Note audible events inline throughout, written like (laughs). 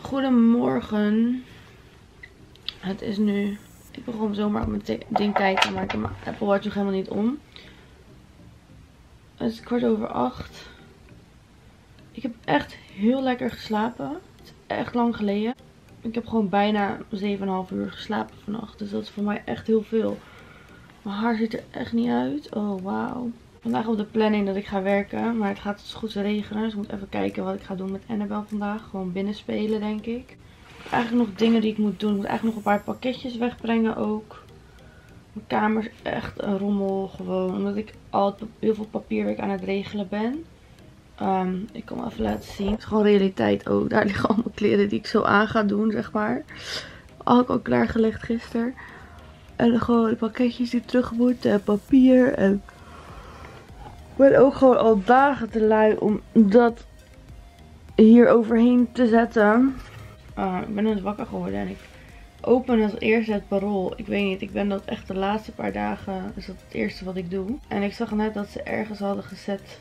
Goedemorgen. Het is nu... Ik gewoon zomaar op mijn ding kijken, maar ik heb mijn Apple Watch nog helemaal niet om. Het is kwart over acht. Ik heb echt heel lekker geslapen. Het is echt lang geleden. Ik heb gewoon bijna 7,5 uur geslapen vannacht. Dus dat is voor mij echt heel veel. Mijn haar ziet er echt niet uit. Oh, wauw. Vandaag op de planning dat ik ga werken. Maar het gaat dus goed regenen. Dus ik moet even kijken wat ik ga doen met Annabel vandaag. Gewoon binnen spelen, denk ik. Eigenlijk nog dingen die ik moet doen. Ik moet eigenlijk nog een paar pakketjes wegbrengen ook. Mijn kamer is echt een rommel gewoon. Omdat ik altijd heel veel papierwerk aan het regelen ben. Ehm, ik kan hem even laten zien. Het is gewoon realiteit ook. Daar liggen allemaal kleren die ik zo aan ga doen, zeg maar. Al ik al klaargelegd gisteren. En gewoon de pakketjes die terug moeten. En papier. En ben ook gewoon al dagen te lui om dat hier overheen te zetten. Uh, ik ben net wakker geworden en ik open als eerste het parool. Ik weet niet, ik ben dat echt de laatste paar dagen, is dat het eerste wat ik doe. En ik zag net dat ze ergens hadden gezet.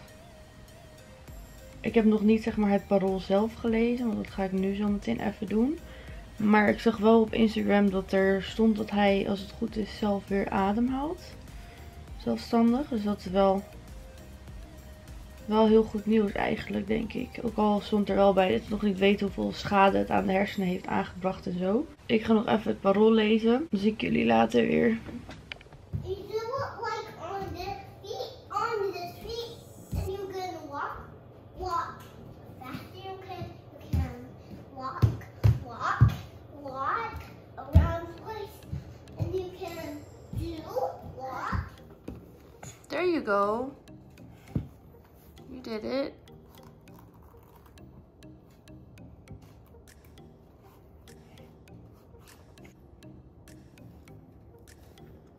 Ik heb nog niet zeg maar het parool zelf gelezen, want dat ga ik nu zo meteen even doen. Maar ik zag wel op Instagram dat er stond dat hij, als het goed is, zelf weer ademhaalt. Zelfstandig. Dus dat is wel wel heel goed nieuws eigenlijk, denk ik. Ook al stond er wel bij dat we nog niet weten hoeveel schade het aan de hersenen heeft aangebracht en zo. Ik ga nog even het parool lezen. Dan zie ik jullie later weer. There you go did it.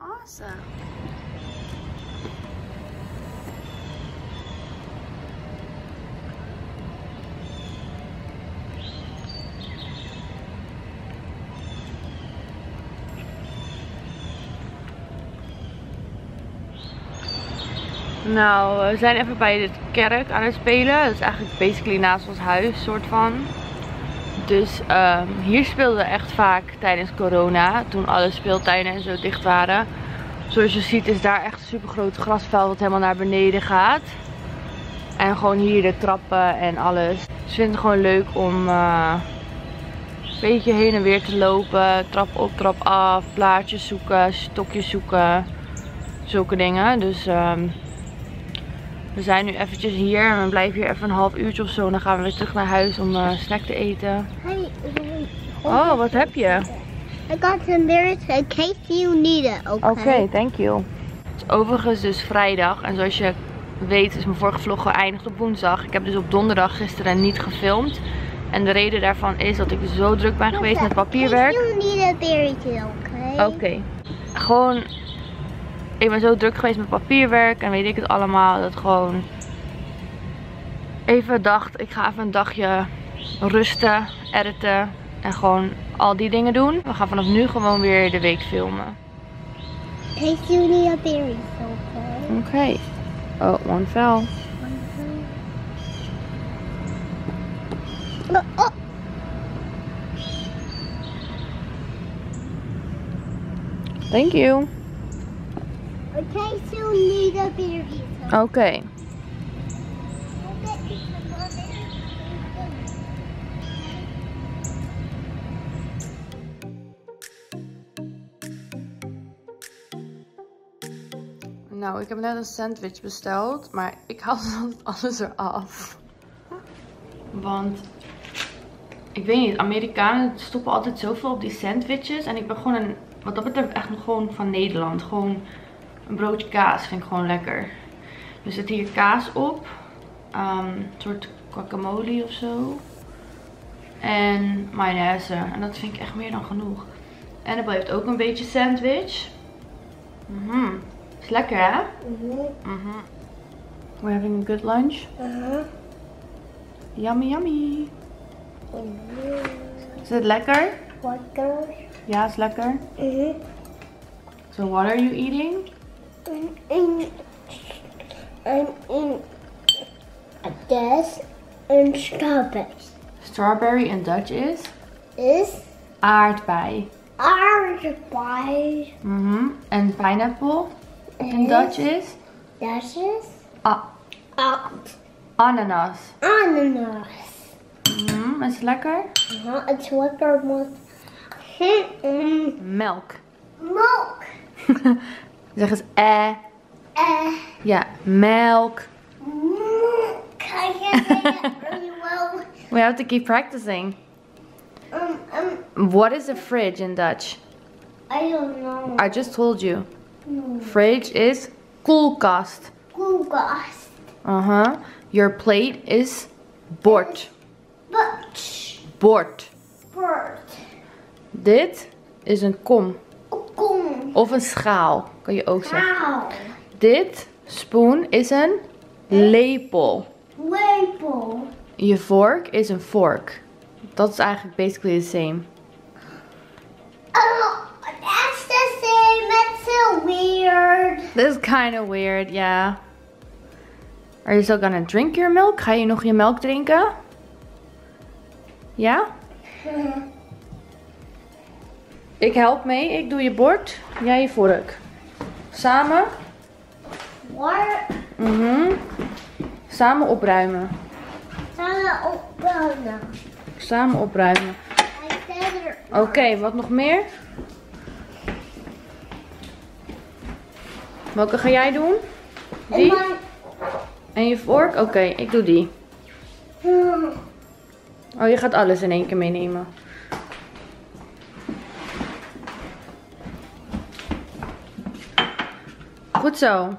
Awesome. Nou, we zijn even bij de kerk aan het spelen. Dat is eigenlijk basically naast ons huis, soort van. Dus um, hier speelden we echt vaak tijdens corona, toen alle speeltuinen en zo dicht waren. Zoals je ziet is daar echt een super groot grasveld wat helemaal naar beneden gaat. En gewoon hier de trappen en alles. Dus ik vind het gewoon leuk om uh, een beetje heen en weer te lopen. Trap op, trap af, plaatjes zoeken, stokjes zoeken. Zulke dingen. Dus um, we zijn nu eventjes hier en we blijven hier even een half uurtje of zo. Dan gaan we weer terug naar huis om uh, snack te eten. Hey, oh, wat heb je? I got some berries in case you need it, Oké, okay? thank you. Het is overigens dus vrijdag en zoals je weet is mijn vorige vlog geëindigd op woensdag. Ik heb dus op donderdag gisteren niet gefilmd. En de reden daarvan is dat ik zo druk ben geweest met papierwerk. Oké? Oké. Gewoon ik ben zo druk geweest met papierwerk en weet ik het allemaal. Dat gewoon even dacht, ik ga even een dagje rusten, editen en gewoon al die dingen doen. We gaan vanaf nu gewoon weer de week filmen. Taste you need a berry, oké? Oké. Oh, one fell. Oh, oh. Thank you. Okay, so need a berry. Okay. Nou, ik heb net een sandwich besteld, maar ik haal (laughs) dan alles eraf. Want, ik weet niet, Amerikanen stoppen altijd zoveel op die sandwiches. En ik ben gewoon een, wat dat betreft echt nog gewoon van Nederland. Gewoon een broodje kaas vind ik gewoon lekker. Er zit hier kaas op. Um, een soort guacamole of zo. En mayonaise. En dat vind ik echt meer dan genoeg. Annabelle heeft ook een beetje sandwich. Mhm. Is lekker hè? Mhm. Mm mhm. We're having a good lunch. Uh huh. Yummy yummy. Mhm. Is het lekker? Lekker. Ja, is lekker. Mhm. So what are you eating? In, I'm in a desk and Starbucks. strawberry in Dutch is Is aardbei. aardbei. Mhm. And pineapple in Is- Dutch is Dat is a- aard. ananas. Ananas. Mhm. Is het lekker? Ja, het is lekker mm, Melk. melk. (laughs) zeg eens eh. Eh, Ja, melk. (laughs) We have to keep practicing. Um, um, What is a fridge in Dutch? I don't know. I just told you. Fridge is koelkast. Koelkast. Uh-huh. Your plate is bord. But, Bord. bird. Dit is een kom. Kom. Of een schaal, kan je ook zeggen. Dit spoon is een lepel. Lepel. Je vork is een fork. Dat is eigenlijk basically the same. Oh, that's the same. That's so weird. This is kind of weird, yeah. Are you still gonna drink your milk? Ga je nog je melk drinken? Ja? (laughs) Ik help mee. Ik doe je bord. Jij je vork. Samen. What? Mhm. Samen opruimen. Samen opbouwen. Samen opruimen. Oké, wat nog meer? Welke ga jij doen? Die? En je vork? Oké, ik doe die. mijn... Oh, je gaat alles in één keer meenemen. Goed zo.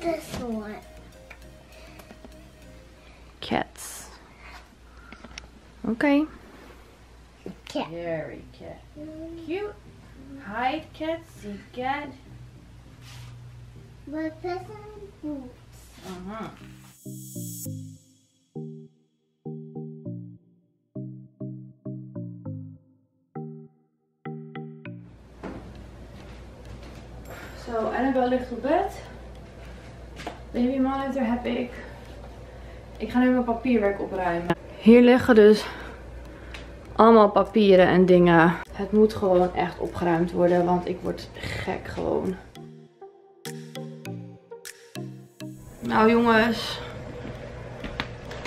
This one. Cats. Okay. Cat. Very cat. Cute. Hide cat, see cat. But this one boots. Uh-huh. Annabel ligt op bed. Baby monitor heb ik. Ik ga nu mijn papierwerk opruimen. Hier liggen dus allemaal papieren en dingen. Het moet gewoon echt opgeruimd worden, want ik word gek gewoon. Nou jongens,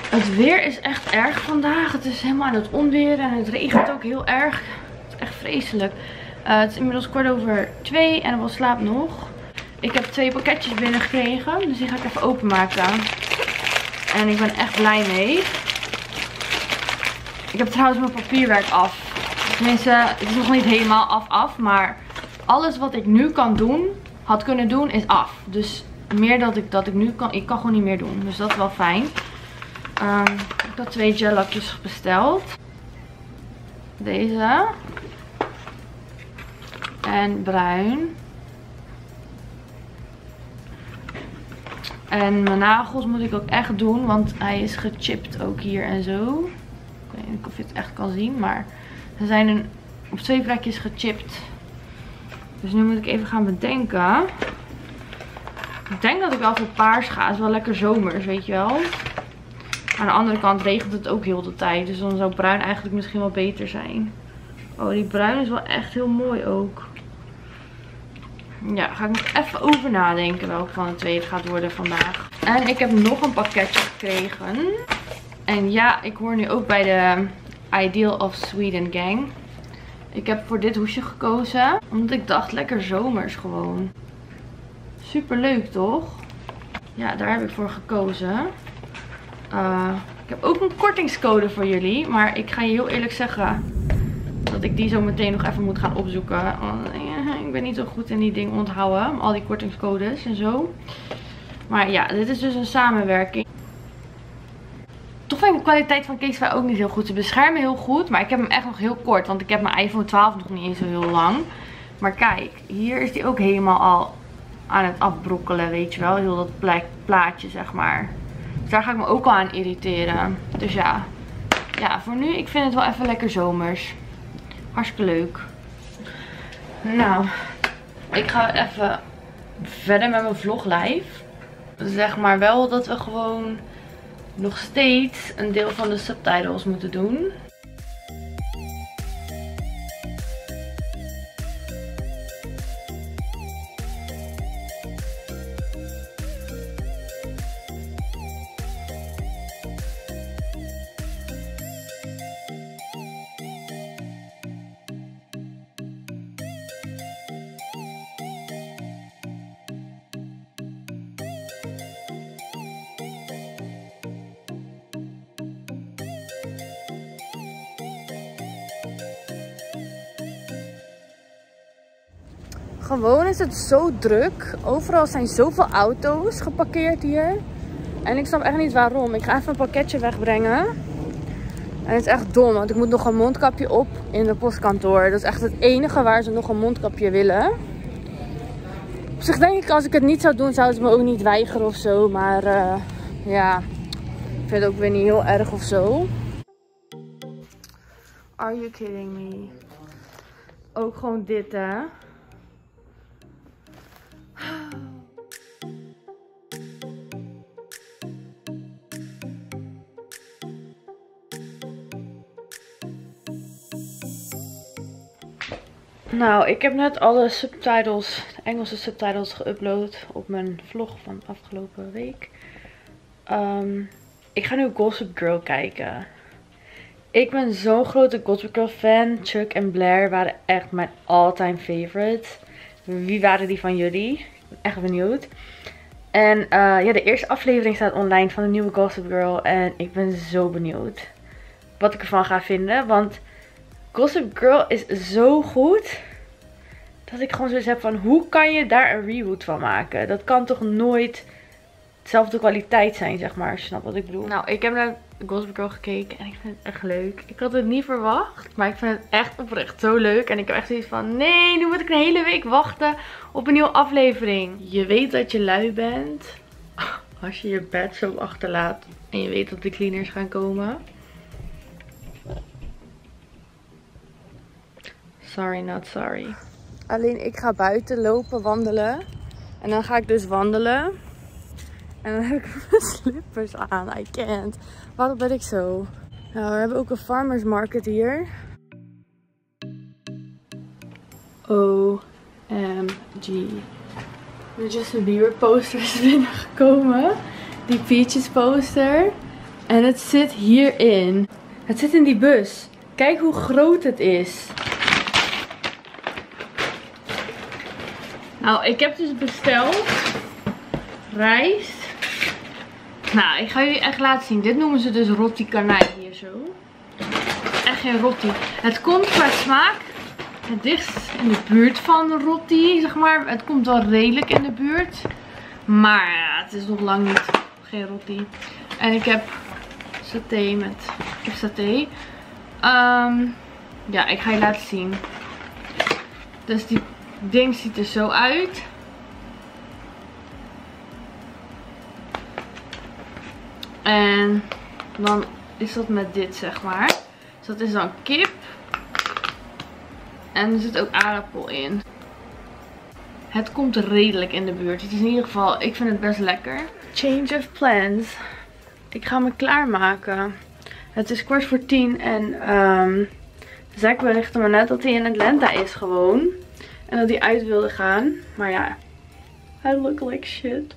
het weer is echt erg vandaag. Het is helemaal aan het onweren en het regent ook heel erg. Het is echt vreselijk. Eh, het is inmiddels kwart over twee en we slaapt nog. Ik heb twee pakketjes binnengekregen, dus die ga ik even openmaken. En ik ben echt blij mee. Ik heb trouwens mijn papierwerk af. Tenminste, het is nog niet helemaal af af, maar alles wat ik nu kan doen, had kunnen doen, is af. Dus meer dat ik, dat ik nu kan, ik kan gewoon niet meer doen. Dus dat is wel fijn. Ehm, ik had twee gellakjes besteld. Deze. En bruin. En mijn nagels moet ik ook echt doen, want hij is gechipt ook hier en zo. Ik weet niet of je het echt kan zien, maar ze zijn een, op twee plekjes gechipt. Dus nu moet ik even gaan bedenken. Ik denk dat ik wel voor paars ga. Het is wel lekker zomers, weet je wel. Aan de andere kant regent het ook heel de tijd. Dus dan zou bruin eigenlijk misschien wel beter zijn. Oh, die bruin is wel echt heel mooi ook. Ja, ga ik nog even over nadenken welke van de twee het gaat worden vandaag. En ik heb nog een pakketje gekregen. En ja, ik hoor nu ook bij de Ideal of Sweden gang. Ik heb voor dit hoesje gekozen. Omdat ik dacht, lekker zomers gewoon. Super leuk toch? Ja, daar heb ik voor gekozen. Uh, ik heb ook een kortingscode voor jullie. Maar ik ga je heel eerlijk zeggen dat ik die zo meteen nog even moet gaan opzoeken. Ja, ik ben niet zo goed in die dingen onthouden. Al die kortingscodes en zo. Maar ja, dit is dus een samenwerking. Toch vind ik de kwaliteit van Casefy ook niet heel goed. Ze beschermen heel goed, maar ik heb hem echt nog heel kort. Want ik heb mijn iPhone 12 nog niet eens zo heel lang. Maar kijk, hier is die ook helemaal al aan het afbrokkelen, weet je wel. Heel dat pla plaatje, zeg maar. Dus daar ga ik me ook al aan irriteren. Dus ja. Ja, voor nu, ik vind het wel even lekker zomers. Hartstikke leuk. Nou, ik ga even verder met mijn vlog live. Zeg maar wel dat we gewoon nog steeds een deel van de subtitles moeten doen. Gewoon is het zo druk. Overal zijn zoveel auto's geparkeerd hier. En ik snap echt niet waarom. Ik ga even een pakketje wegbrengen. En het is echt dom, want ik moet nog een mondkapje op in de postkantoor. Dat is echt het enige waar ze nog een mondkapje willen. Op zich denk ik, als ik het niet zou doen, zouden ze me ook niet weigeren of zo. Maar uh, ja, ik vind het ook weer niet heel erg of zo. Are you kidding me? Ook gewoon dit, hè? Nou, ik heb net alle subtitles, Engelse subtitles geüpload op mijn vlog van afgelopen week. Um, ik ga nu Gossip Girl kijken. Ik ben zo'n grote Gossip Girl fan. Chuck en Blair waren echt mijn all-time favorites. Wie waren die van jullie? Ik ben echt benieuwd. En uh, ja, de eerste aflevering staat online van de nieuwe Gossip Girl. En ik ben zo benieuwd wat ik ervan ga vinden. Want Gossip Girl is zo goed. Dat ik gewoon zoiets heb van hoe kan je daar een reboot van maken? Dat kan toch nooit dezelfde kwaliteit zijn, zeg maar. Als je snapt wat ik bedoel. Nou, ik heb naar Gossip Girl gekeken en ik vind het echt leuk. Ik had het niet verwacht, maar ik vind het echt oprecht zo leuk. En ik heb echt zoiets van, nee, nu moet ik een hele week wachten op een nieuwe aflevering. Je weet dat je lui bent als je je bed zo achterlaat en je weet dat de cleaners gaan komen. Sorry, not sorry. Alleen ik ga buiten lopen, wandelen. En dan ga ik dus wandelen. En dan heb ik (laughs) mijn slippers aan. I can't. Waarom ben ik zo? Nou, we hebben ook een farmers market hier. OMG. De Justin Bieber poster is (laughs) binnengekomen. Die Peaches poster. En het zit hierin. Het zit in die bus. Kijk hoe groot het is. Nou, ik heb dus besteld rijst. Nou, ik ga jullie echt laten zien. Dit noemen ze dus roti kanai hier zo. Echt geen roti. Het komt qua smaak het dichtst in de buurt van roti, zeg maar. Het komt wel redelijk in de buurt. Maar het is nog lang niet geen roti. En ik heb saté met... Ik heb saté. Um, ja, ik ga je laten zien. Dus die ding ziet er zo uit. En dan is dat met dit, zeg maar. Dus dat is dan kip. En er zit ook aardappel in. Het komt redelijk in de buurt. Het is in ieder geval, ik vind het best lekker. Change of plans. Ik ga me klaarmaken. Het is kwart voor tien en um, Zack berichtte me net dat hij in Atlanta is gewoon. En dat hij uit wilde gaan. Maar ja, I look like shit.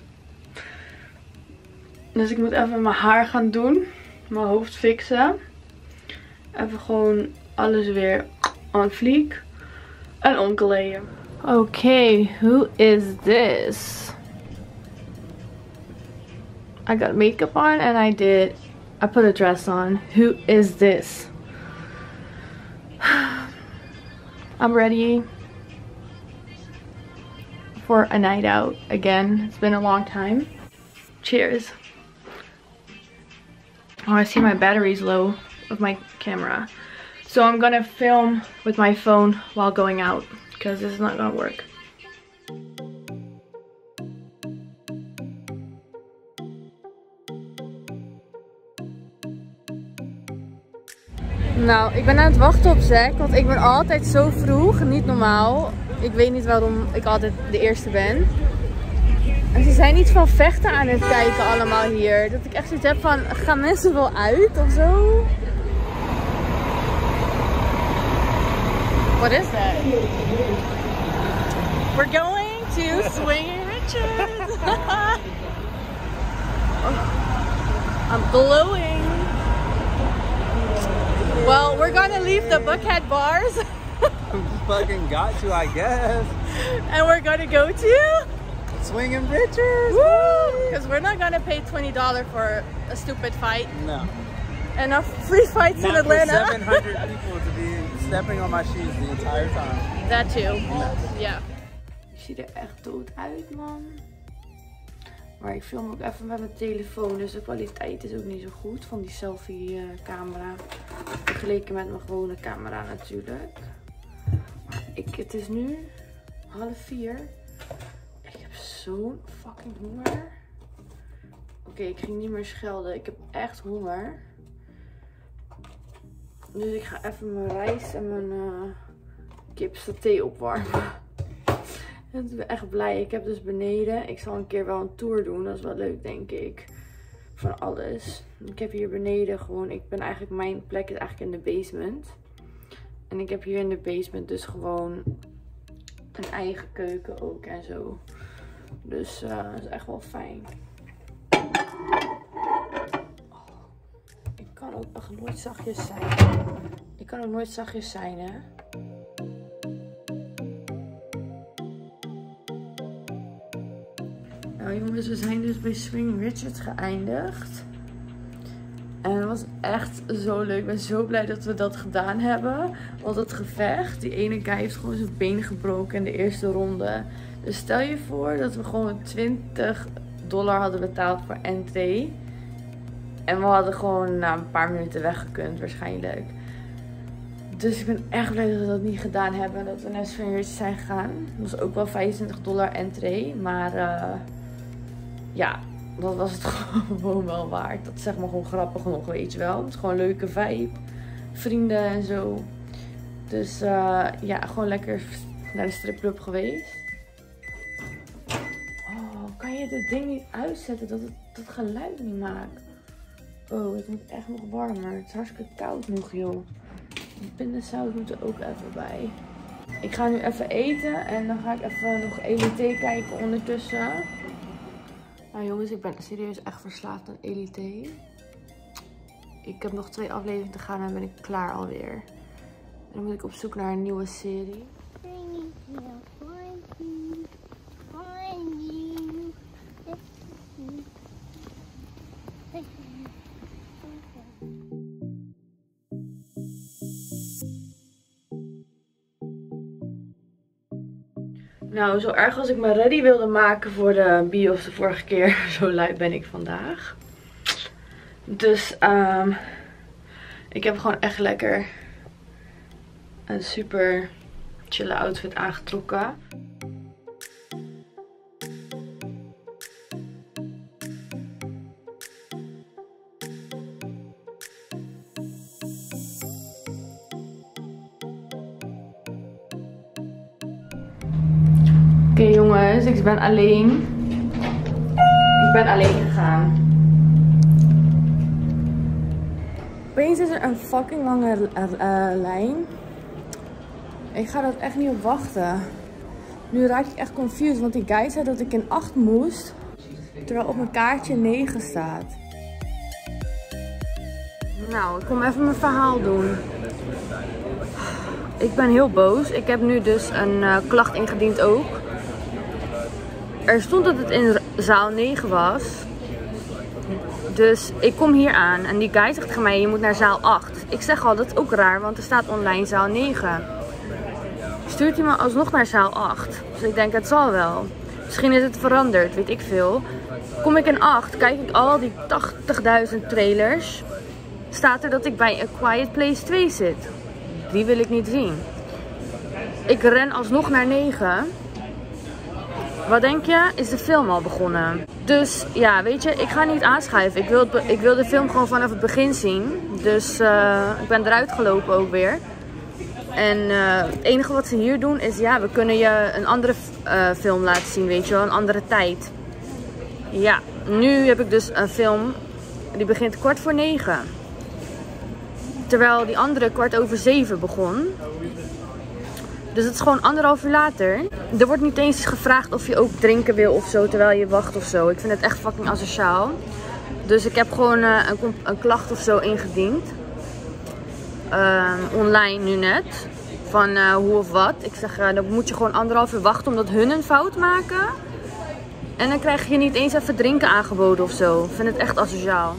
Dus ik moet even mijn haar gaan doen. Mijn hoofd fixen. Even gewoon alles weer fleek. En omkleden. Oké, okay, who is this? I got makeup on and I did, I put a dress on. Who is this? (sighs) I'm ready for a night out again. It's been a long time. Cheers. Oh, I see my battery's low of my camera. So I'm gonna film with my phone while going out because this is not gonna work. Nou, ik ben aan het wachten op Zack, want ik ben altijd zo vroeg, niet normaal. Ik weet niet waarom ik altijd de eerste ben. En ze zijn niet van vechten aan het kijken allemaal hier. Dat ik echt zoiets heb van, gaan mensen wel uit of zo? What is that? We're going to Swinging Riches. (laughs) I'm glowing. Well, we're gonna leave the Buckhead bars (laughs) fucking got to, I guess. and we're gonna go to Swinging Richards. because we're not gonna pay twenty dollars for a stupid fight. No. Enough free fights in Not for Atlanta. 700 (laughs) people to be stepping on my shoes the entire time. That too. Ja. Ik zie er echt dood uit, man. Maar ik film ook even met mijn telefoon, dus de kwaliteit is ook niet zo goed van die selfie eh, camera. Vergeleken met mijn gewone camera natuurlijk. Ik, het is nu half vier. Ik heb zo'n fucking honger. Oké, ik ging niet meer schelden. Ik heb echt honger. Dus ik ga even mijn rijst en mijn eh kip saté opwarmen. En (laughs) ik ben echt blij. Ik heb dus beneden. Ik zal een keer wel een tour doen. Dat is wel leuk, denk ik. Van alles. Ik heb hier beneden gewoon. Ik ben eigenlijk. Mijn plek is eigenlijk in de basement. En ik heb hier in de basement dus gewoon een eigen keuken ook en zo. Dus dat is echt wel fijn. Ik kan ook echt nooit zachtjes zijn. Ik kan ook nooit zachtjes zijn, hè. Nou jongens, we zijn dus bij Swing Richards geëindigd. Was echt zo leuk. Ik ben zo blij dat we dat gedaan hebben. Want het gevecht, die ene guy heeft gewoon zijn been gebroken in de eerste ronde. Dus stel je voor dat we gewoon 20 dollar hadden betaald voor entree. En we hadden gewoon na een paar minuten weggekund waarschijnlijk. Dus ik ben echt blij dat we dat niet gedaan hebben. En dat we naar Swing Richards zijn gegaan. Dat was ook wel 25 dollar entree. Maar eh, ja, dat was het (laughs) gewoon wel waard. Dat is zeg maar gewoon grappig nog, weet je wel. Het is gewoon een leuke vibe. Vrienden en zo. Dus eh, ja, gewoon lekker naar de stripclub geweest. Oh, kan je dit ding niet uitzetten dat het dat geluid niet maakt? Oh, het moet echt nog warmer. Het is hartstikke koud nog, joh. De pindasaus moet er ook even bij. Ik ga nu even eten en dan ga ik even nog ELT kijken ondertussen. Nou jongens, ik ben serieus echt verslaafd aan Elite. Ik heb nog twee afleveringen te gaan en ben ik klaar alweer. En dan moet ik op zoek naar een nieuwe serie. Nou, zo erg als ik me ready wilde maken voor de bios de vorige keer, (laughs) zo lui ben ik vandaag. Dus ehm ik heb gewoon echt lekker een super chille outfit aangetrokken. Oké jongens, ik ben alleen. Ik ben alleen gegaan. Opeens is er een fucking lange eh, eh, lijn. Ik ga dat echt niet op wachten. Nu raak ik echt confused, want die guy zei dat ik in 8 moest. Terwijl op mijn kaartje 9 staat. Nou, ik kom even mijn verhaal doen. Ik ben heel boos. Ik heb nu dus een eh, klacht ingediend ook. Er stond dat het in zaal 9 was. Dus ik kom hier aan en die guy zegt tegen mij, je moet naar zaal 8. Ik zeg al, dat is ook raar, want er staat online zaal 9. Stuurt hij me alsnog naar zaal 8. Dus ik denk, het zal wel. Misschien is het veranderd, weet ik veel. Kom ik in 8, kijk ik al die 80.000 trailers. Staat er dat ik bij A Quiet Place 2 zit. Die wil ik niet zien. Ik ren alsnog naar 9. Wat denk je? Is de film al begonnen? Dus ja, weet je, ik ga niet aanschuiven. Ik wil, ik wil de film gewoon vanaf het begin zien. Dus eh, ik ben eruit gelopen ook weer. En eh, het enige wat ze hier doen is, ja, we kunnen je een andere eh, film laten zien, weet je wel, een andere tijd. Ja, nu heb ik dus een film. Die begint kwart voor negen. Terwijl die andere kwart over zeven begon. Dus het is gewoon anderhalf uur later. Er wordt niet eens gevraagd of je ook drinken wil of zo terwijl je wacht of zo. Ik vind het echt fucking asociaal. Dus ik heb gewoon uh, een, een, klacht of zo ingediend. Uh, online nu net. Van uh, hoe of wat. Ik zeg, uh, dan moet je gewoon anderhalf uur wachten omdat hun een fout maken. En dan krijg je niet eens even drinken aangeboden of zo. Ik vind het echt asociaal.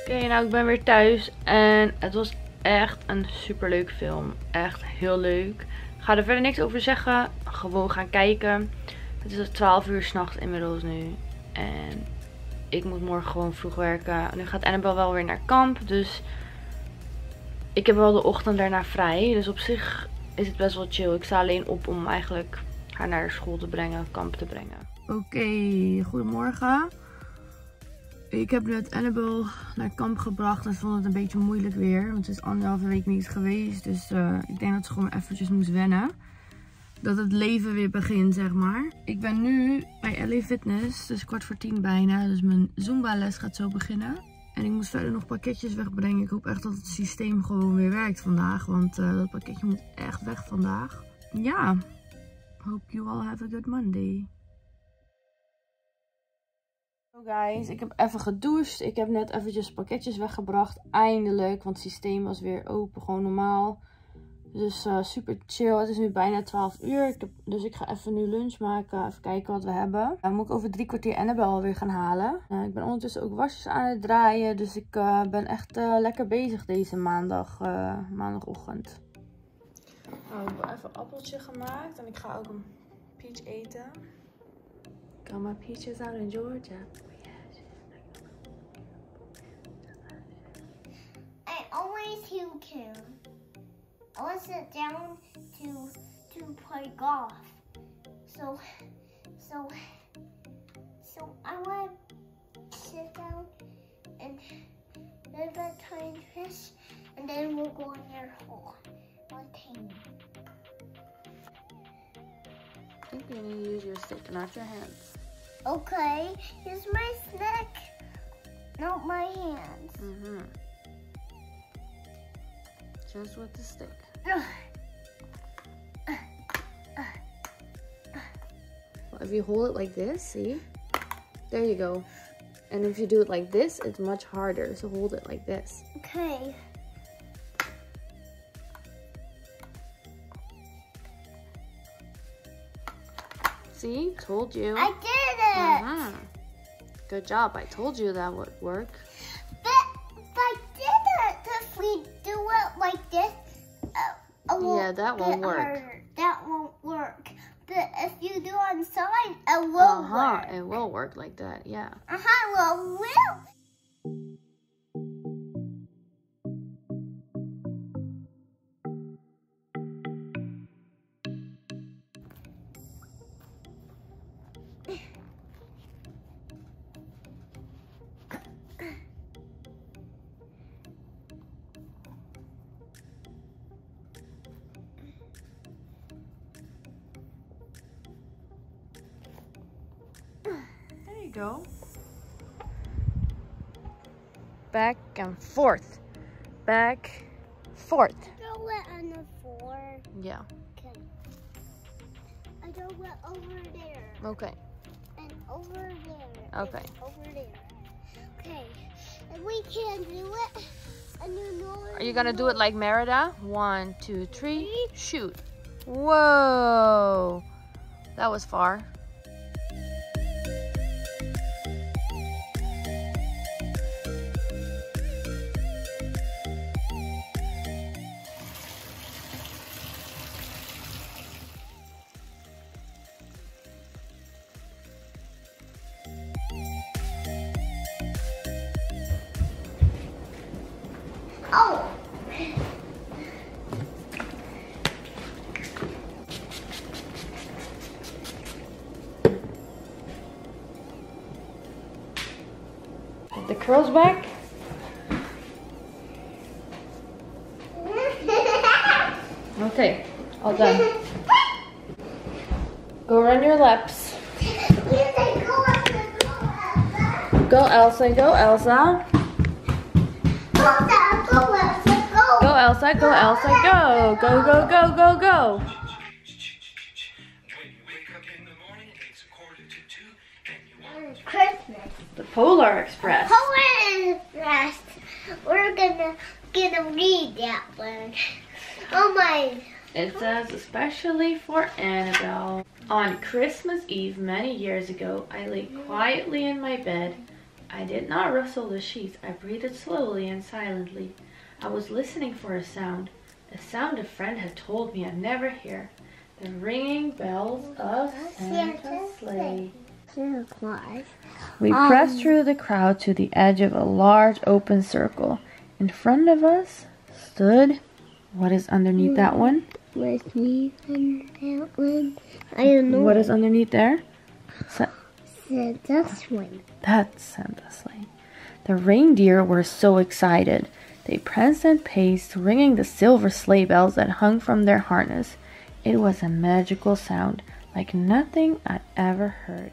Oké, nou ik ben weer thuis. En het was echt een super leuk film. Echt heel leuk. Ga er verder niks over zeggen. Gewoon gaan kijken. Het is 12 uur s'nachts inmiddels nu. En ik moet morgen gewoon vroeg werken. Nu gaat Annabel wel weer naar kamp. Dus ik heb wel de ochtend daarna vrij. Dus op zich is het best wel chill. Ik sta alleen op om eigenlijk haar naar school te brengen, kamp te brengen. Oké, goedemorgen. Ik heb net Annabel naar kamp gebracht en vond het een beetje moeilijk weer. Want het is anderhalve week niet geweest. Dus uh, ik denk dat ze gewoon eventjes moest wennen. Dat het leven weer begint, zeg maar. Ik ben nu bij LA Fitness. Dus kwart voor tien bijna. Dus mijn Zumba les gaat zo beginnen. En ik moet verder nog pakketjes wegbrengen. Ik hoop echt dat het systeem gewoon weer werkt vandaag. Want uh, dat pakketje moet echt weg vandaag. Ja. Hope you all have a good Monday. Hallo guys, ik heb even gedoucht. Ik heb net eventjes pakketjes weggebracht. Eindelijk, want het systeem was weer open, gewoon normaal. Dus uh, super chill. Het is nu bijna 12 uur. Ik heb, dus ik ga even nu lunch maken. Even kijken wat we hebben. Dan moet ik over drie kwartier Annabel alweer gaan halen. Uh, ik ben ondertussen ook wasjes aan het draaien. Dus ik ben echt lekker bezig deze maandag, maandagochtend. Nou, ik heb even appeltje gemaakt. En ik ga ook een peach eten. Got my peaches out in Georgia. I always hear Kim. I want to sit down to to play golf. So so so I want to sit down and then bedtime fish and then we'll go in your hole. One team. I think you need to use your stick, not your hands. Okay, here's my stick, not my hands. Mm-hmm. Just with the stick. Well, (sighs) if you hold it like this, see? There you go. And if you do it like this, it's much harder. So hold it like this. Okay. See? Told you. I did it! Uh -huh. Good job. I told you that would work. But, but I did it. If we do it like this, uh, yeah, that won't work. Harder. That won't work. But if you do on side, it will uh -huh. work. It will work like that, yeah. Uh-huh, well, will. Go. Back and forth. Back, forth. Throw it on the floor. Yeah. Okay. I throw it over there. Okay. And over there. Okay. And over there. Okay. And we can do it. And you know Are you gonna do it like Merida? One, two, three, shoot. Whoa. That was far. The curls back. Okay, all done. Go run your laps. Go Elsa, go Elsa. Go Elsa, go Elsa, go. Go, go, go, go, go. Polar Express. Polar Express. We're gonna gonna read that one. Oh my. It says, especially for Annabelle. On Christmas Eve many years ago, I lay quietly in my bed. I did not rustle the sheets. I breathed slowly and silently. I was listening for a sound. A sound a friend had told me I'd never hear. The ringing bells of Santa's Santa's sleigh. Santa. We Um, pressed through the crowd to the edge of a large open circle. In front of us stood. What is underneath that one? With me and that one. I don't know. What is underneath there? Sa- Santa's one. That's Santa's sleigh. The reindeer were so excited. They pranced and paced, ringing the silver sleigh bells that hung from their harness. It was a magical sound, like nothing I'd ever heard.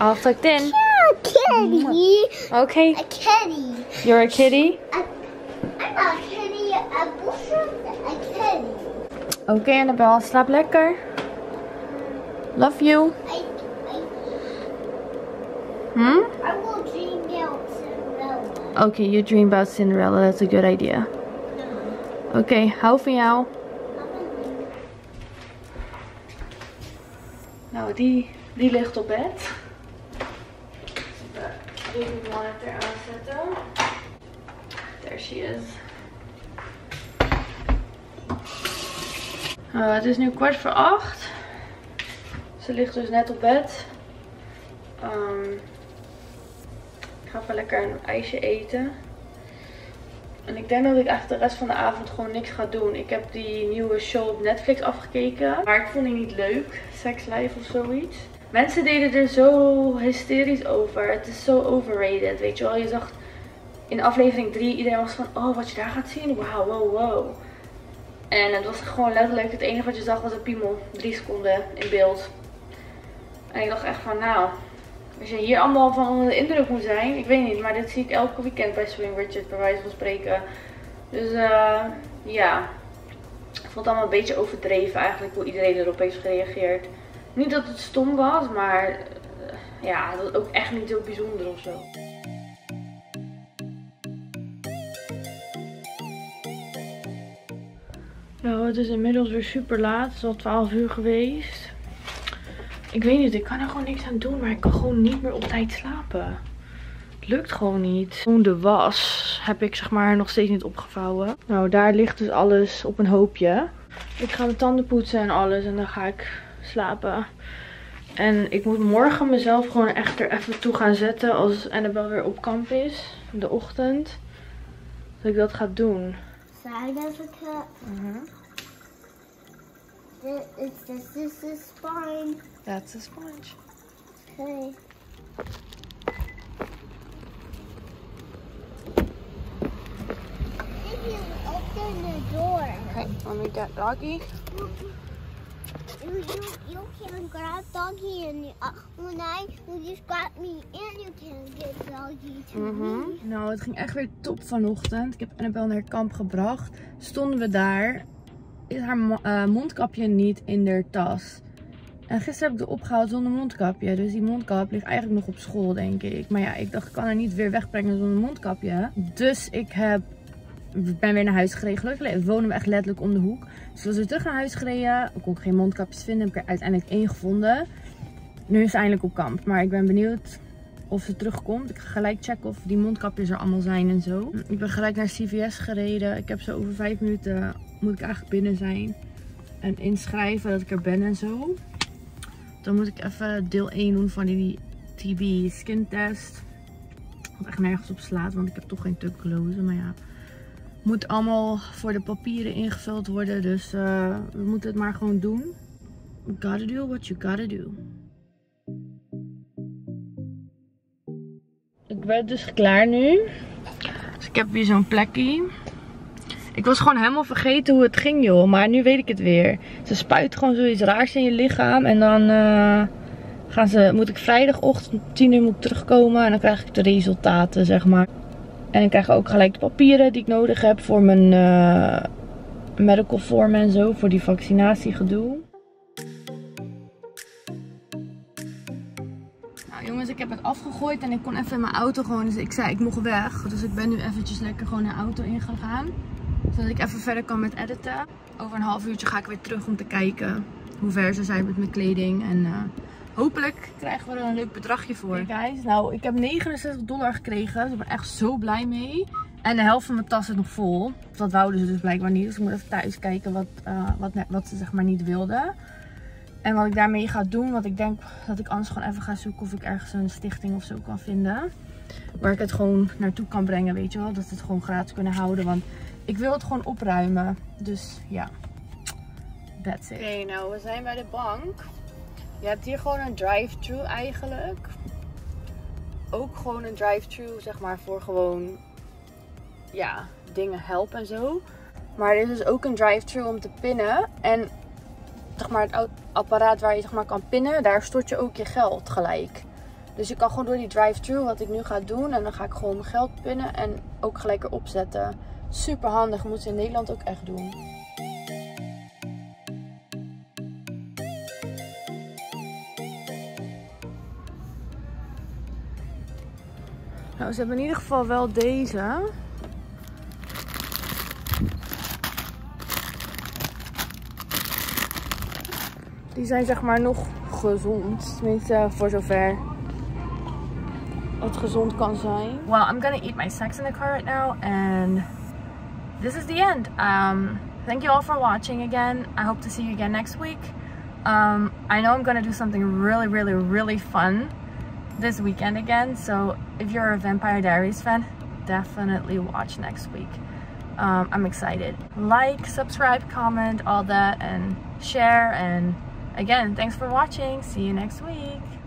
All tucked in. A kitty. Okay, A kitty. you're a kitty. A, I'm a kitty. A bullshit. A kitty. Oké, Annabel, slaap lekker. Love you. I, I, Hmm? I will dream out Cinderella. Okay, you dream about Cinderella. That's a good idea. Oké, hou van jou. Nou, die, die ligt op bed. Nou, het is nu kwart voor acht. Ze ligt dus net op bed. Ehm, ik ga even lekker een ijsje eten. En ik denk dat ik echt de rest van de avond gewoon niks ga doen. Ik heb die nieuwe show op Netflix afgekeken. Maar ik vond die niet leuk. Sex Life of zoiets. Mensen deden er zo hysterisch over. Het is zo overrated. Weet je wel, je zag in aflevering 3 iedereen was van, oh wat je daar gaat zien. Wauw, wow, wow. En het was gewoon letterlijk het enige wat je zag was een piemel. Drie seconden in beeld. En ik dacht echt van, nou, als je hier allemaal van onder de indruk moet zijn, ik weet niet, maar dit zie ik elke weekend bij Swing Richard, bij wijze van spreken. Dus eh, ja, ik vond het allemaal een beetje overdreven eigenlijk hoe iedereen erop heeft gereageerd. Niet dat het stom was, maar eh, ja, dat ook echt niet heel bijzonder of zo. Nou, het is inmiddels weer super laat. Het is al 12 uur geweest. Ik weet niet, ik kan er gewoon niks aan doen, maar ik kan gewoon niet meer op tijd slapen. Het lukt gewoon niet. Toen de was heb ik zeg maar nog steeds niet opgevouwen. Nou, daar ligt dus alles op een hoopje. Ik ga mijn tanden poetsen en alles en dan ga ik slapen. En ik moet morgen mezelf gewoon echt er even toe gaan zetten als Annabel weer op kamp is. In de ochtend. Dat ik dat ga doen. Side of the cup. Mm-hmm. This, this, this is fine. That's a sponge. Okay. If you open the door, Okay, let me get doggy. Mm-hmm. You, you, can grab doggy and uh, when I, you just grab me and you can get doggy too. Nou, het ging echt weer top vanochtend. Ik heb Annabel naar kamp gebracht. Stonden we daar. Is haar eh, mondkapje niet in haar tas. En gisteren heb ik haar opgehaald zonder mondkapje. Dus die mondkap ligt eigenlijk nog op school, denk ik. Maar ja, ik dacht, ik kan haar niet weer wegbrengen zonder mondkapje. Dus ik heb, ik ben weer naar huis gereden. Gelukkig wonen we echt letterlijk om de hoek. Dus we zijn terug naar huis gereden. Ik kon geen mondkapjes vinden. Heb ik er uiteindelijk één gevonden. Nu is ze eindelijk op kamp. Maar ik ben benieuwd of ze terugkomt. Ik ga gelijk checken of die mondkapjes er allemaal zijn en zo. Ik ben gelijk naar CVS gereden. Ik heb zo over vijf minuten moet ik eigenlijk binnen zijn. En inschrijven dat ik er ben en zo. Dan moet ik even deel 1 doen van die TB skin test. Wat echt nergens op slaat, want ik heb toch geen tuberculose. Maar ja, moet allemaal voor de papieren ingevuld worden. Dus uh, we moeten het maar gewoon doen. You gotta do what you gotta do. Ik ben dus klaar nu. Dus ik heb hier zo'n plekje. Ik was gewoon helemaal vergeten hoe het ging joh. Maar nu weet ik het weer. Ze spuit gewoon zoiets raars in je lichaam. En dan uh, gaan ze, moet ik vrijdagochtend om 10 uur moet terugkomen. En dan krijg ik de resultaten zeg maar. En ik krijg ook gelijk de papieren die ik nodig heb voor mijn uh, medical form en zo. Voor die vaccinatiegedoe. Nou jongens, ik heb het afgegooid en ik kon even in mijn auto gewoon. Dus ik zei ik mocht weg. Dus ik ben nu eventjes lekker gewoon de auto ingegaan. Zodat ik even verder kan met editen. Over een half uurtje ga ik weer terug om te kijken hoe ver ze zijn met mijn kleding. En uh, hopelijk krijgen we er een leuk bedragje voor. Hey guys, nou ik heb 69 dollar gekregen. Dus ik ben echt zo blij mee. En de helft van mijn tas is nog vol. Dat wouden ze dus blijkbaar niet. Dus ik moet even thuis kijken wat, uh, wat, wat ze zeg maar niet wilden. En wat ik daarmee ga doen. Want ik denk dat ik anders gewoon even ga zoeken of ik ergens een stichting of zo kan vinden. Waar ik het gewoon naartoe kan brengen, weet je wel. Dat ze het gewoon gratis kunnen houden. Want ik wil het gewoon opruimen. Dus ja, that's it. Oké, nou we zijn bij de bank. Je hebt hier gewoon een drive-thru eigenlijk. Ook gewoon een drive-thru, zeg maar, voor gewoon, ja, dingen helpen en zo. Maar er is dus ook een drive-thru om te pinnen. En zeg maar, het apparaat waar je zeg maar, kan pinnen, daar stort je ook je geld gelijk. Dus je kan gewoon door die drive-thru, wat ik nu ga doen. En dan ga ik gewoon mijn geld pinnen en ook gelijk erop zetten. Super handig, moet ze in Nederland ook echt doen. Nou, ze hebben in ieder geval wel deze. Die zijn zeg maar nog gezond. Tenminste, voor zover het gezond kan zijn. Well, I'm gonna eat my snacks in the car right now. And this is the end. Um, thank you all for watching again. I hope to see you again next week. Um, I know I'm gonna do something really, really, really fun this weekend again. So if you're a Vampire Diaries fan, definitely watch next week. Um, I'm excited. Like, subscribe, comment, all that, and share. And again, thanks for watching. See you next week.